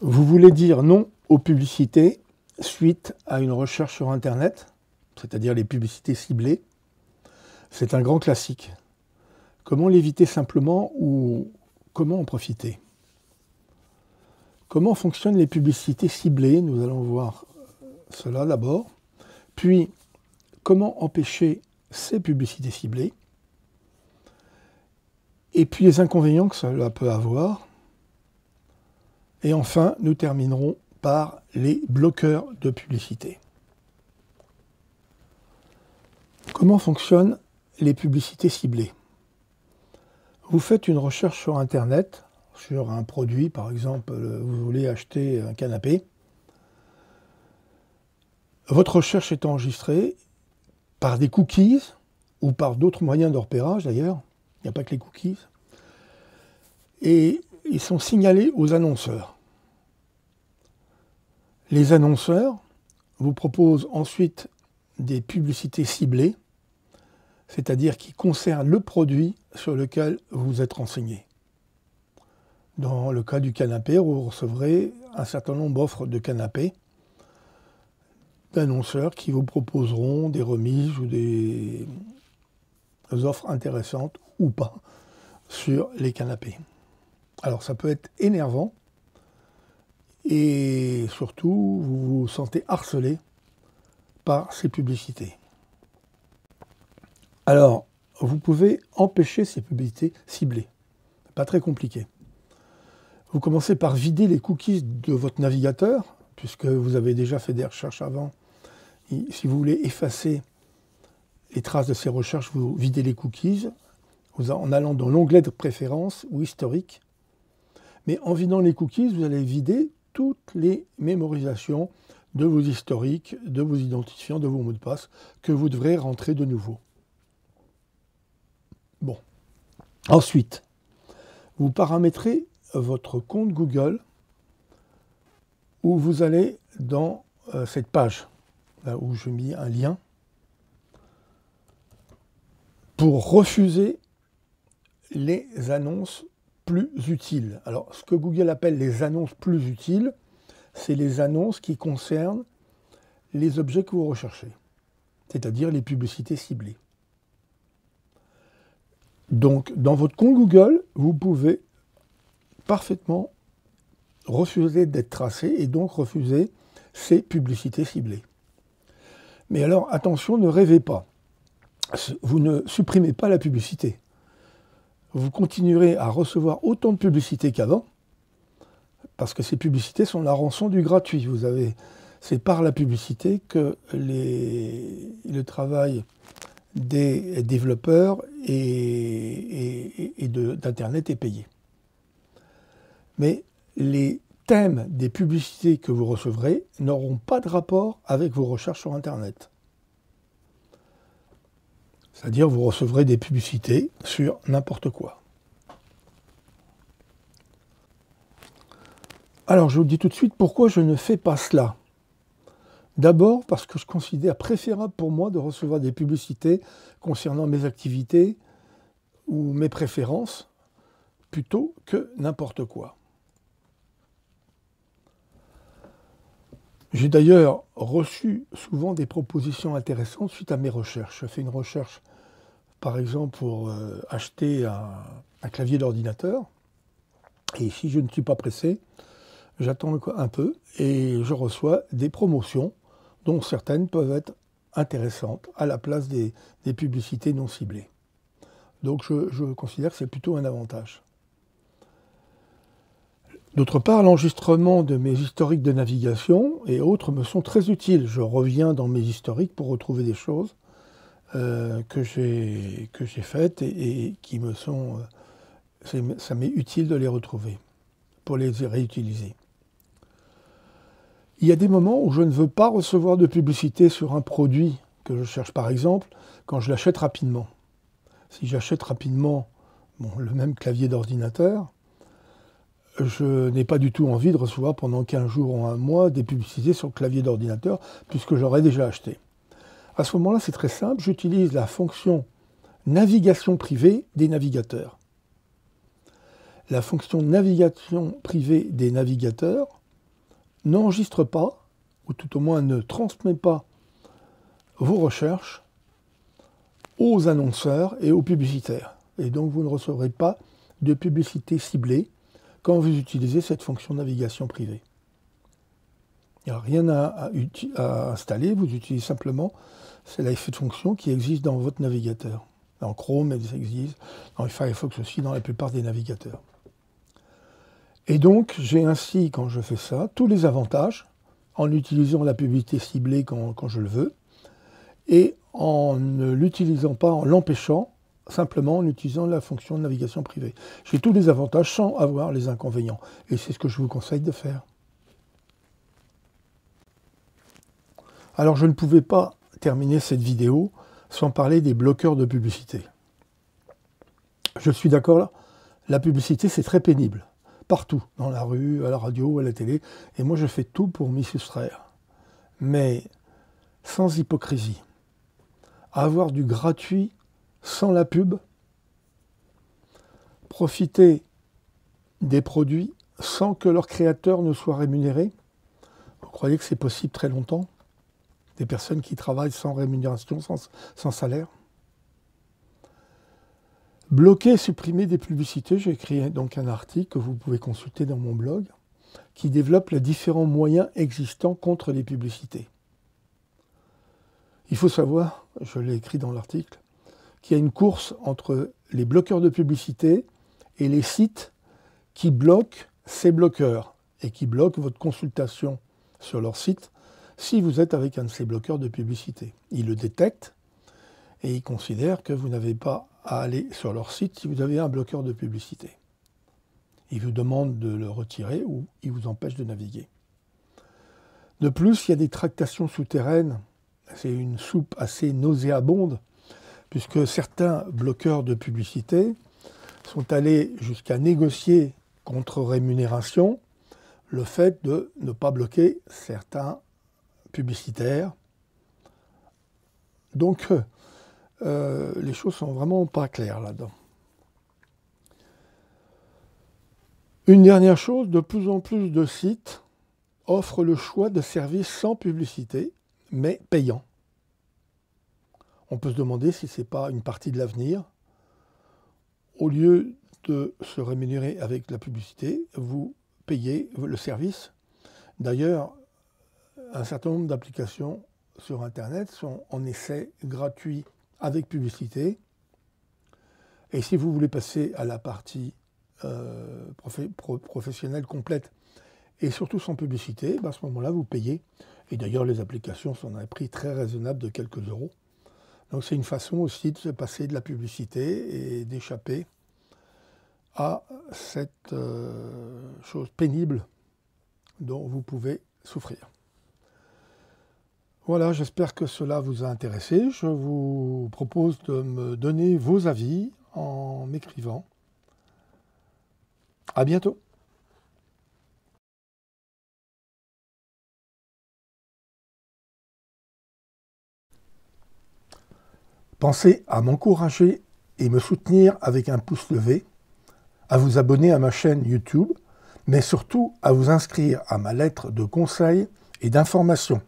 Vous voulez dire non aux publicités suite à une recherche sur Internet, c'est-à-dire les publicités ciblées. C'est un grand classique. Comment l'éviter simplement ou comment en profiter? Comment fonctionnent les publicités ciblées? Nous allons voir cela d'abord. Puis, comment empêcher ces publicités ciblées? Et puis les inconvénients que cela peut avoir. Et enfin, nous terminerons par les bloqueurs de publicité. Comment fonctionnent les publicités ciblées? Vous faites une recherche sur Internet, sur un produit, par exemple, vous voulez acheter un canapé. Votre recherche est enregistrée par des cookies ou par d'autres moyens de repérage d'ailleurs. Il n'y a pas que les cookies. Et ils sont signalés aux annonceurs. Les annonceurs vous proposent ensuite des publicités ciblées, c'est-à-dire qui concernent le produit sur lequel vous êtes renseigné. Dans le cas du canapé, vous recevrez un certain nombre d'offres de canapés d'annonceurs qui vous proposeront des remises ou des offres intéressantes ou pas sur les canapés. Alors ça peut être énervant et surtout vous vous sentez harcelé par ces publicités. Alors vous pouvez empêcher ces publicités ciblées. Pas très compliqué. Vous commencez par vider les cookies de votre navigateur, puisque vous avez déjà fait des recherches avant si vous voulez effacer les traces de ces recherches, vous videz les cookies en allant dans l'onglet de préférence ou historique. Mais en vidant les cookies, vous allez vider toutes les mémorisations de vos historiques, de vos identifiants, de vos mots de passe que vous devrez rentrer de nouveau. Bon. Ensuite, vous paramétrez votre compte Google où vous allez dans euh, cette page là où je mis un lien, pour refuser les annonces plus utiles. Alors, ce que Google appelle les annonces plus utiles, c'est les annonces qui concernent les objets que vous recherchez, c'est-à-dire les publicités ciblées. Donc, dans votre compte Google, vous pouvez parfaitement refuser d'être tracé et donc refuser ces publicités ciblées. Mais alors, attention, ne rêvez pas. Vous ne supprimez pas la publicité. Vous continuerez à recevoir autant de publicité qu'avant, parce que ces publicités sont la rançon du gratuit. Vous avez, c'est par la publicité que le travail des développeurs et d'Internet est payé. Mais les thèmes des publicités que vous recevrez n'auront pas de rapport avec vos recherches sur Internet. C'est-à-dire vous recevrez des publicités sur n'importe quoi. Alors je vous dis tout de suite pourquoi je ne fais pas cela. D'abord parce que je considère préférable pour moi de recevoir des publicités concernant mes activités ou mes préférences plutôt que n'importe quoi. J'ai d'ailleurs reçu souvent des propositions intéressantes suite à mes recherches. Je fais une recherche, par exemple, pour euh, acheter un, clavier d'ordinateur. Et si je ne suis pas pressé, j'attends un peu et je reçois des promotions dont certaines peuvent être intéressantes à la place des, publicités non ciblées. Donc je considère que c'est plutôt un avantage. D'autre part, l'enregistrement de mes historiques de navigation et autres me sont très utiles. Je reviens dans mes historiques pour retrouver des choses euh, que j'ai faites et, qui me sont... Euh, ça m'est utile de les retrouver pour les réutiliser. Il y a des moments où je ne veux pas recevoir de publicité sur un produit que je cherche, par exemple, quand je l'achète rapidement. Si j'achète rapidement le même clavier d'ordinateur, je n'ai pas du tout envie de recevoir pendant 15 jours ou un mois des publicités sur le clavier d'ordinateur, puisque j'aurais déjà acheté. À ce moment-là, c'est très simple, j'utilise la fonction navigation privée des navigateurs. La fonction navigation privée des navigateurs n'enregistre pas, ou tout au moins ne transmet pas vos recherches aux annonceurs et aux publicitaires. Et donc vous ne recevrez pas de publicité ciblée quand vous utilisez cette fonction navigation privée. Il n'y a rien à, installer, vous utilisez simplement de fonction qui existe dans votre navigateur. Dans Chrome, elle existe, dans Firefox aussi, dans la plupart des navigateurs. Et donc, j'ai ainsi, quand je fais ça, tous les avantages en utilisant la publicité ciblée quand, quand je le veux, et en ne l'utilisant pas, en l'empêchant, simplement en utilisant la fonction de navigation privée. J'ai tous les avantages sans avoir les inconvénients. Et c'est ce que je vous conseille de faire. Alors je ne pouvais pas terminer cette vidéo sans parler des bloqueurs de publicité. Je suis d'accord là, la publicité c'est très pénible, partout, dans la rue, à la radio, à la télé, et moi je fais tout pour m'y soustraire. Mais sans hypocrisie, avoir du gratuit sans la pub, profiter des produits sans que leur créateur ne soit rémunéré, vous croyez que c'est possible très longtemps des personnes qui travaillent sans rémunération, sans, salaire? Bloquer, supprimer des publicités, j'ai écrit donc un article que vous pouvez consulter dans mon blog, qui développe les différents moyens existants contre les publicités. Il faut savoir, je l'ai écrit dans l'article, qu'il y a une course entre les bloqueurs de publicité et les sites qui bloquent ces bloqueurs et qui bloquent votre consultation sur leur site si vous êtes avec un de ces bloqueurs de publicité. Ils le détectent et ils considèrent que vous n'avez pas à aller sur leur site si vous avez un bloqueur de publicité. Ils vous demandent de le retirer ou ils vous empêchent de naviguer. De plus, il y a des tractations souterraines. C'est une soupe assez nauséabonde, puisque certains bloqueurs de publicité sont allés jusqu'à négocier contre rémunération le fait de ne pas bloquer certains publicitaire. Donc, euh, les choses sont vraiment pas claires là-dedans. Une dernière chose, de plus en plus de sites offrent le choix de services sans publicité, mais payants. On peut se demander si ce n'est pas une partie de l'avenir. Au lieu de se rémunérer avec la publicité, vous payez le service. D'ailleurs, un certain nombre d'applications sur Internet sont en essai gratuit avec publicité. Et si vous voulez passer à la partie euh, professionnelle complète et surtout sans publicité, ben, à ce moment-là, vous payez. Et d'ailleurs, les applications sont à un prix très raisonnable de quelques euros. Donc c'est une façon aussi de se passer de la publicité et d'échapper à cette euh, chose pénible dont vous pouvez souffrir. Voilà, j'espère que cela vous a intéressé. Je vous propose de me donner vos avis en m'écrivant. À bientôt. Pensez à m'encourager et me soutenir avec un pouce levé, à vous abonner à ma chaîne YouTube, mais surtout à vous inscrire à ma lettre de conseils et d'information.